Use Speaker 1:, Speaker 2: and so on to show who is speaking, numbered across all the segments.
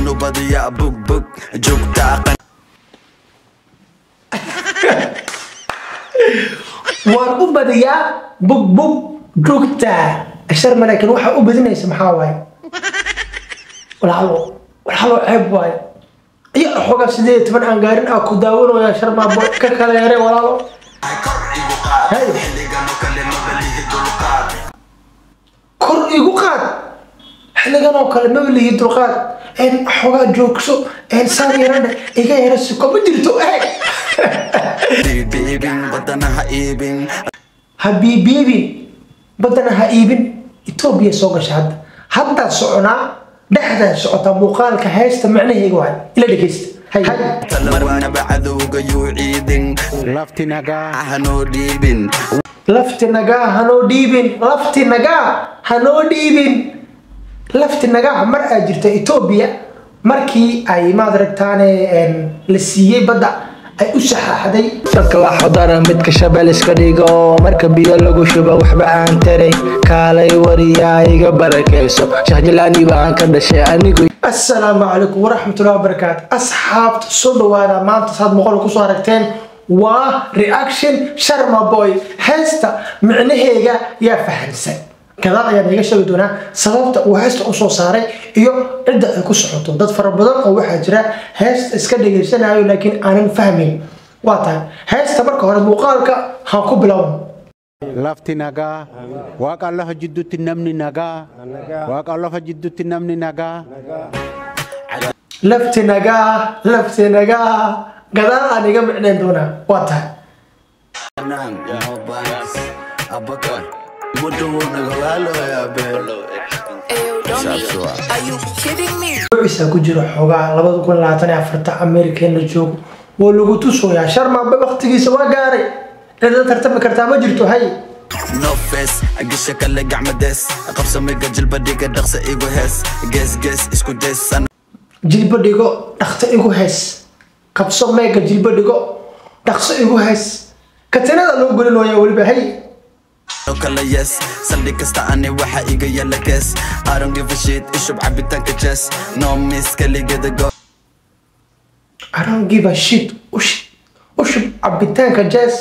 Speaker 1: waanu badiyaa bug bug joogtaa
Speaker 2: waan u badiyaa bug bug joogta ashar malaakiin waxaa u badinaysa maxaa waaye walaalo walaalo ceeb waaye iyo xoogaa sideed iyo toban aan gaarin aa ku daawanaya sharmaabo ka kala yare walaalo kor igu qaad xilligan oo kale maba lihi dulqaad xoogaa joogso een saan yaradhe iga yara suko ma jirto eeg
Speaker 1: iibin badana ha iibin
Speaker 2: ha biibiibin baddana ha iibin etoobiya soo gasha hadda haddaan soconaa dhexdaan socotaa muuqaalka heesta macnaheega waay ila dhegeysta
Speaker 1: marnaba cadowga yuu ciidin
Speaker 3: lafti nagaa
Speaker 1: hanoo dhiibin
Speaker 2: lafti nagaa hanoo dhiibin lafti nagaa hanoo dhiibin lafti nagaa mar aa jirta etoobiya markii ay maad aragtaane een, la siiyey badda ay u saxaaxday dadka xodara midka shabel iska dhigo marka biyo lagu shubo waxba aan taray kaalay wariyaa iga barakeyso shahjilaani baan ka dhashay anigu assalaamu calaykum waraxmatullahi wabarakaatu asxaabta soo dhawaada maanta saad boqol ku soo aragteen waa reaction sharma boy. Heesta micnaheega yaa fahamsan gadaal ayaan iga sheegi doonaa. Sababta uu heesta u soo saaray iyo cidda ay ku socoto. Dad fara badan oo waxaa jira heesta iska dhegaysanayo laakiin aanan fahmayn waa tahay. Heesta marka hore muuqaalka haan ku bilowno
Speaker 3: lafti nagaa waaqa allaha jidduutti namni nagaa waaqa allaha jidduutti namni nagaa
Speaker 2: lafti nagaa lafti nagaa gadaal aan iga micnayn doonaa. Waa tahay Wuxuusaa ku jiro xoogaa labada kun labaatan iyo afarta american la joogo waa lagu tusayaa sharmabe waqtigiisa waa gaaray cidda tartami kartaa ma jirto hay
Speaker 1: No face, gisha kale gacmades, qabsamiga jilbadhiga dhaqsa igu hees, gees gees isku deesan.
Speaker 2: jilbo dhigo dhaqso igu hees qabso meega jilbo dhigo dhaqso igu hees katinada loo gelinooya weliba hay
Speaker 1: oo kale yes, saldhig kasta ani waxa iga yala kees. I don't give a shit, ishub cabitaanka chess, no miss kaligeeda go.
Speaker 2: I don't give a shit ushib ushib cabitaanka jazz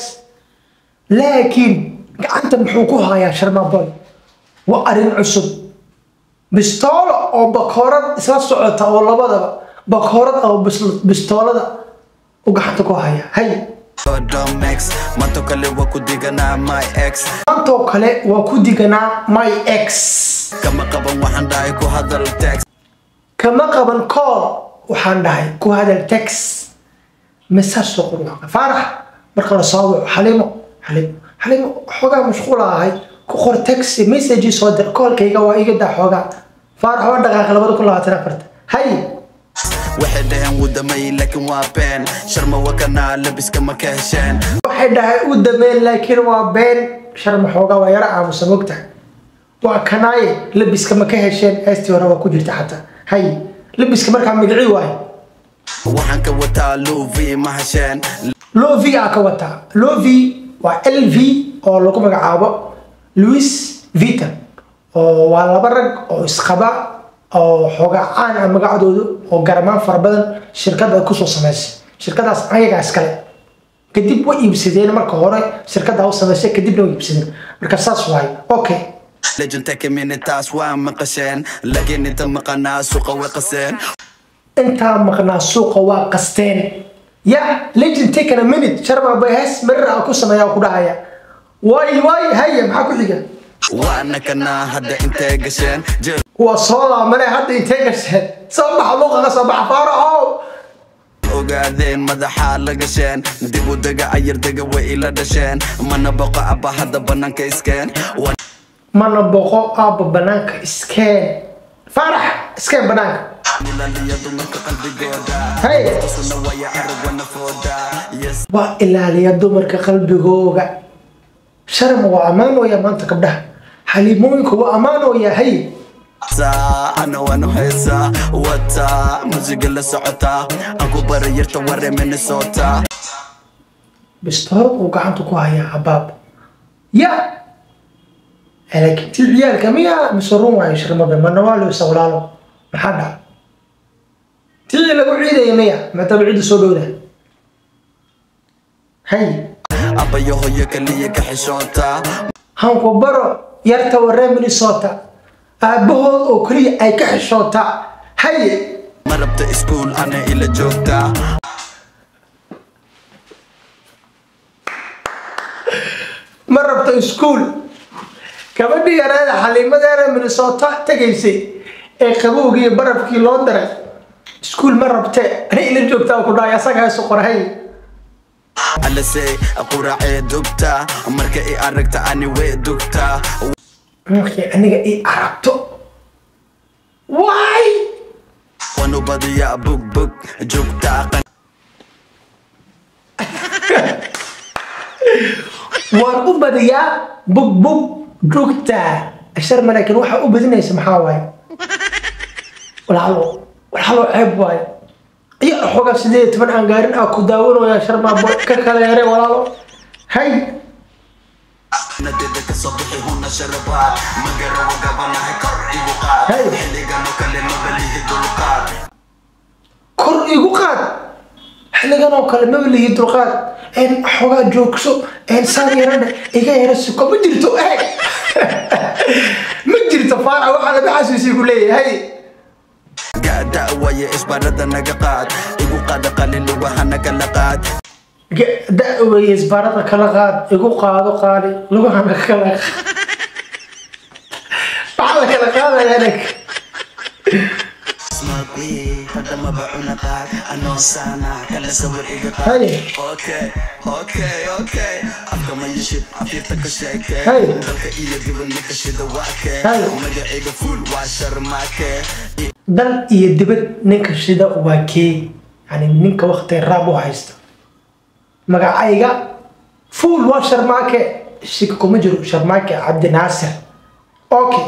Speaker 2: laakiin gacanta muxuu ku hayaa sharmaboy waa arrin cusub. Bistoolo oo bakoorad isla socota oo labadaba bakoorad oo bis- bistoolada u gacanta ku haya hay Maantoo kale waa ku diganaa my ex.
Speaker 1: Kama qaban waxaan dhahay ku hadal text.
Speaker 2: kama qaban call waxaan dhahay ku hadal text. Message soo qor waxaa faarax marka la soo waco xalimo xalimo xalimo xoogaa mashquul ahay. Ku qor text message soo dir callkayga waa iga daa xoogaa. Faarax waa dhaqaaqay labada kun labaatan afarta hay
Speaker 1: Waxay dhaheen wuu damay laakiin waa been. Sharma wakanaa labiska ma ka hesheen.
Speaker 2: waxay dhahay u dameen laakiin waa been. Sharma xoogaa waa yara aamusa mogta waa kanaaye labiska ma ka hesheen heestii hore waa ku jirta xataa. Hay labiska markaa magacii waaye.
Speaker 1: Waxaan ka wataa Louis ma hesheen.
Speaker 2: lovi aa ka wataa. Lovi waa lv oo lagu magacaabo louis viton oo waa laba rag oo isqaba oo xoogaa caan ah magacadoodu oo garamaan fara badan shirkad ay ku soo samaysay shirkadaas ayagaa iskale kadib way iibsadeen marka hore shirkaddaa u samaysay kadibna way iibsadeen. Marka saas waaye okay.
Speaker 1: Legend take a minute taas waa maqasheen. Laakiin inta maqanaa suuqa way qaseen.
Speaker 2: intaa maqnaa suuqa waa qasteen. Ya legend taken a minute sharma bay hees marir aan ku sameeya ku dhahaya. Waay waay haya maxaa ku xiga?
Speaker 1: Waana kanaa hadda intee gasheen.
Speaker 2: Waa soo hadda intee gasheen soo baxa luuqaga soo baxa
Speaker 1: ogaadeen madaxaa la gasheen. Dib u dega ayar dega way ila dhasheen. Mana boqo abba hadda banaanka iskeen.
Speaker 2: Mana boqo aabba banaanka iskeen. Faarax iskeen banaanka waa ilaaliya dumarka qalbigooga sharma waa ammaanooya maanta gabdhaha. Xaliimooyinka waa ammaanooya hay
Speaker 1: ana waan u heesaa wataa musiga la socotaa aan ku bara yarta waree minnesota
Speaker 2: bistoorad uu gacanta ku hayaa habaab ya! Laakiin tii ciyaalka miya mise run waayo sharmada mana waa loo isa walaalo maxaa dhaca tii lagu ciidaya maya maadaama ciidda soo dhowda hay
Speaker 1: abbayo hoyo kaliya ka xishoota
Speaker 2: hanku baro yarta waree minnesota aabbahood oo keliya ay ka xishootaa haye
Speaker 1: ma rabta iskuul ana ila joogtaa
Speaker 2: ma rabto iskuul? Gabadhii yareeda xaliimadeena minnesota tegaysay ee qabowgii iyo barafkii loo daray. Iskuul ma rabte ana ila joogtaa ku dhahay asaga qorhay
Speaker 1: alase quracee dugta marka i aragta ani way dugtaa
Speaker 2: markii aniga ii aragto. Waay
Speaker 1: joogtaa
Speaker 2: waan u badiyaa bug bug joogta ashar malaakin waxaa u badinaysa maxaa waaye? Walaalo walaalo ceeb waaye. Iyo xogaa sideed iyo toban aan gaarin aa ku daawanaya sharmaabo ka kala yare walaalo hay
Speaker 1: huna magarawa gabanahay kor igu qaad
Speaker 2: Hey.
Speaker 1: xilliganoo kale mabalihi dulqaad
Speaker 2: kor igu qaad kale maba lihi dulqaad een xogaa joogso een saan yaradhe iga yara suko ma jirto eeg ma jirto faarac waxaa laga xasuusay ku leeyahay
Speaker 1: gaada waye isbarada naga qaad igu qaada qalin lugahana kala qaad
Speaker 2: da-weye isbaarada kala qaad igu qaado qaali lugahana kala la kala qaadaya
Speaker 1: sharmaakee
Speaker 2: dal iyo dibad ninka shida waa kee yani ninka wakti raab u haysta magacayga. Fuul waa sharmaake. Shika kuma jiro sharmaake cabdi naasir. Okay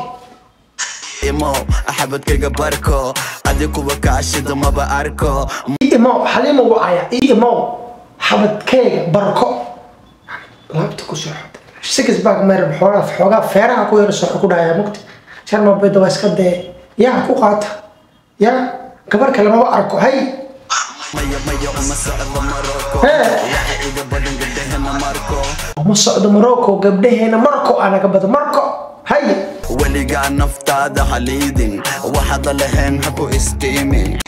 Speaker 1: imo axabadkayga barko. Adi kuwa kaashida maba arko.
Speaker 2: Xaliima wacaya imow xabadkeyga barko. Laabta ku soo xoogaa xoogaa feeraha ku yara soo ku dhahaya mugti. Sharma waa iska dee. Yaa ku qaata. Yaa gabar kale maba arko. Hay
Speaker 1: maya maya uma socdo maroko
Speaker 2: Uma socdo morocco gabdhaheena marko anaga bado. Marko hay!
Speaker 1: Weligaa naftaada haliidin waxaada lahayn ha ku istiimin.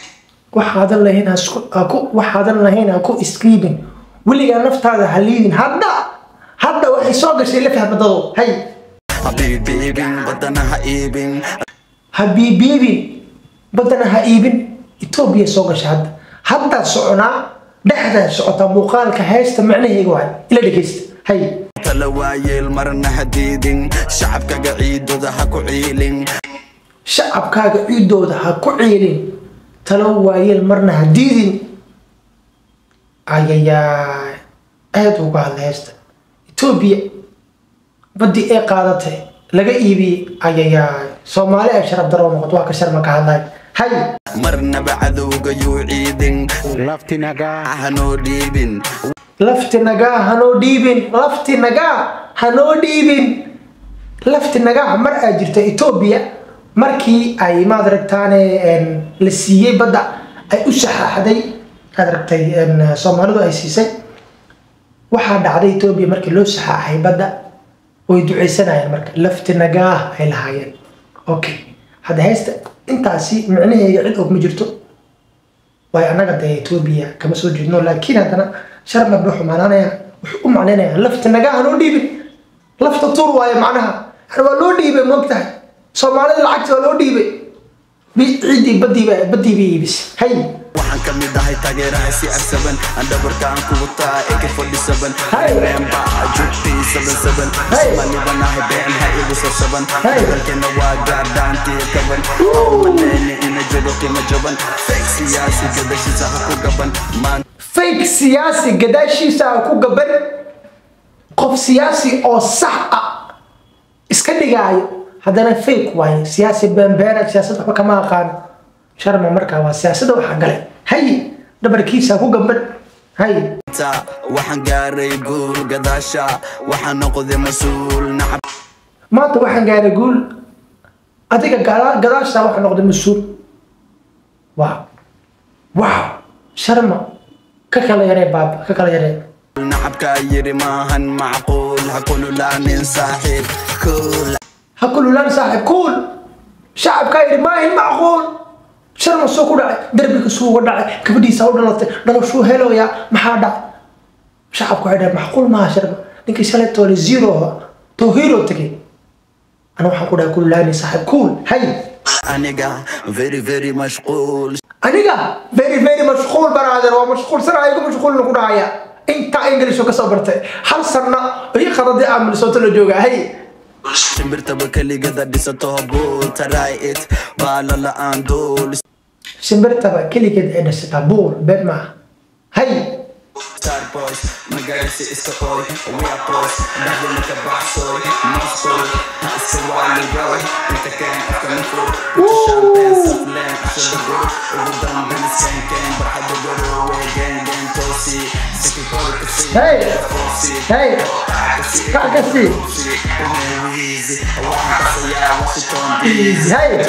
Speaker 2: Waxaadan lahayn ha waxaadan lahayn ha ku iskiibin. Weligaa naftaada ha liidin hadda! Hadda waxay soo gashay la fahmadado hay!
Speaker 1: Habiibiibin badana ha iibin.
Speaker 2: Ha biibiibin baddana ha iibin. Etoobiya soo gashay hadda. Haddaad soconaa dhexdaad socotaa muuqaalka heesta macnaheega waay ila dhegeysta hay.
Speaker 1: Tala waayeel marna ha diidin shacabkaga ciidooda ha ku ciilin.
Speaker 2: Shacabkaaga ciidooda ha ku ciilin. Talo waayeel marna ha diidin. Ayayaa aad uga hadla heesta etoobiya baddii ay qaadatay laga iibiyey ayayaa soomaali ay sharaf daro noqoto waa ka sharma ka hadlay
Speaker 1: marnaba cadowga yuu ciidin.
Speaker 3: Lafti nagaa
Speaker 1: hanoo dhiibin.
Speaker 2: Lafti nagaa hanoo dhiibin. Lafti nagaa hanoo dhiibin. Lafti nagaa mar aa jirta etoobiya markii ay maad aragtaane la siiyey badda ay u saxaaxday aad aragtay soomaalidu ay siisay. Waxaa dhacday etoobiya markii loo saxaaxay badda. Way duceysanayeen marka. Lafti nagaa ay lahaayeen. Okay hadda haysta intaasi micnaheega cid og ma jirto. Waayo annaga dee etoobiya kama soo jeedno laakiin haddana sharmar wuxuu macnaanaya wuxuu u macnaynaya lafta nagaa hanoo dhiibin lafta tuur waayo macnaha. Yani waa loo dhiibay moogtahay soomaalida lacagta waa loo dhiibay ciiddii badiiba badiiba iibis hay
Speaker 1: waxaan ka mid ahay taageeraha si arsaban andhabarkaan ku wataa eke fadhisaban
Speaker 2: Hey.
Speaker 1: remba jugtii saban saban
Speaker 2: Hey.
Speaker 1: somalibanahay been ha igu sasaban
Speaker 2: Hey.
Speaker 1: dalkana waa gaardhaantii kaban. Omaneyni ina jogo qiimo jaban fake siyaasi gadashiisa ha ku gaban.
Speaker 2: Fake siyaasi gadaashiisa ha ku gaban. Qof siyaasi oo sax ah. Iska dhigaayo haddana fake waaye siyaasi beenbeena siyaasad waxba kama aqaano sharma markaa waa siyaasadda waxaa galay. Hay dhabarkiisa ha ku gaban hay.
Speaker 1: Ta waxaan gaaray guul gadaasha. Waxaan noqday mas'uul
Speaker 2: maanta waxaan gaaray guul. Adiga gada- gadaashaa waxaa noqday mas'uul. Waa wow sharma ka kala yaree baaba ka kala yaree.
Speaker 1: Nacabka yiri maahan macquul ha kululaanin saaxiib. Cool
Speaker 2: ha kululaan saaxiib kuul shacabkaa yidhi maahin macquul sharma soo ku dhacay derbiga suu uga dhacay gabadhiisa u dhalatay dhalashuu heloyaa maxaa dhacay shacabku waxay dhahay macquul maaha sharma ninkii shalay toole zero too hero tegay ana waxaan ku dhahay kululaani saaxiib kuul hay
Speaker 1: aniga very very mashquul
Speaker 2: aniga very very mashquul banaadeer waa mashquulsanahay igu mashquulna ku dhahaya intaa inglisho ka soo bartay hal sanna ii qadadii aan minnesota la jooga hay
Speaker 1: shimbirtaba keligada dhisato habuul try it baala la'aan Girls,
Speaker 2: it's a boy, we are boys. Never make
Speaker 1: a bad story, no story. It's a wild boy, with a gang of coming through. With the champagne, some lamb, I should have grown Over the mountain, it's gang gang But I had to
Speaker 2: go
Speaker 1: to
Speaker 2: away, gang gang, tossy
Speaker 1: Sick of all the
Speaker 2: sea, hey,
Speaker 1: hey, Kakasi Easy, hey,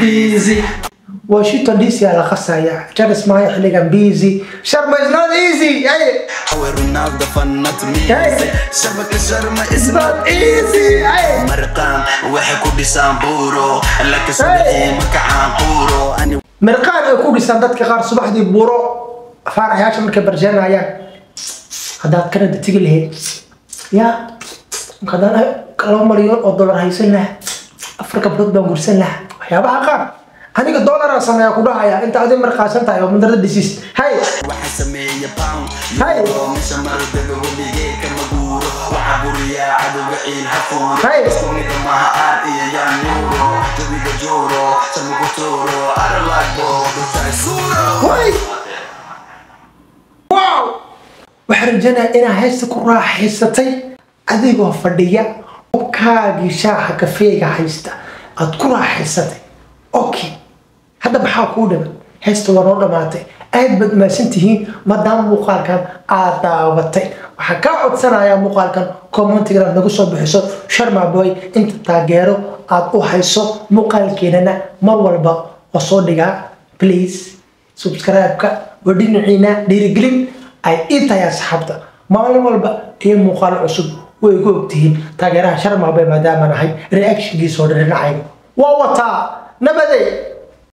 Speaker 2: busy washington dc la khasaya jaris maayo xilligan busy sharma is not easy hey
Speaker 1: Awe Ronaldo fanat miise Shabaka sharma is
Speaker 2: not easy hey.
Speaker 1: Marqaan waxay ku dhisaan buuro laakiin
Speaker 2: Hey!
Speaker 1: subaxii ma kacaan buuro ani
Speaker 2: mirqaan ay ku dhisaan dadka qaar subaxdii buuro faaraxyaasha markay barjeenayaan haddaad kanada tegi lahayd ya haddaan laba malyan oo dollar haysan lahaa afar gabdhood baan gursan lahaa waxyaabaha qaar aniga dollaraa sameeya ku dhahaya. Inta adi marqaasan tahay oo madarada dhisiis hay! Waxaan rajaynayaa inaa heesta ku raaxaysatay. Adigoo fadhiya oo kaagii shaaxa kafeega haysta. Aad ku raaxaysatay. Okay hadda maxaa kuu dhiman heesta waa noo dhammaatay aad baad mahadsan tihiin maadaama muuqaalkan aad daawabatay waxaan kaa codsanayaa muuqaalkan commentiga inaad nagu soo bixiso. Sharma boy inta taageero aad u hayso muuqaalkeenana mar walba oo soo dhigaa. Please subscribe-ka waa dhinaciina dhiirigelin. Ay ii tahay asxaabta maalin walba iyo muuqaal cusub way igu ogtihiin. Taageeraha sharma bay maadaama nahay. Reactionkiisa oo dhinacayga waa wataa. Nabaday